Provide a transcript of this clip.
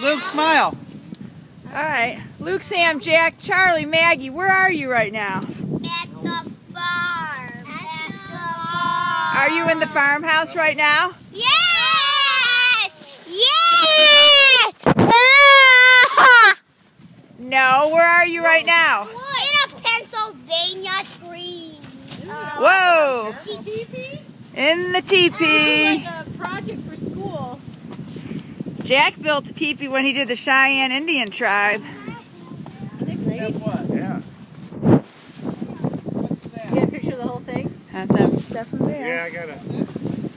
Luke, smile. All right. Luke, Sam, Jack, Charlie, Maggie, where are you right now? At the farm. At the farm. Are you in the farmhouse right now? Yes! Yes! No. Where are you right now? In a Pennsylvania tree. Whoa. In the teepee. Like a project for school. Jack built the teepee when he did the Cheyenne Indian tribe. Guess what? Yeah. You get a picture of the whole thing? That's some stuff in there. Yeah, I got it.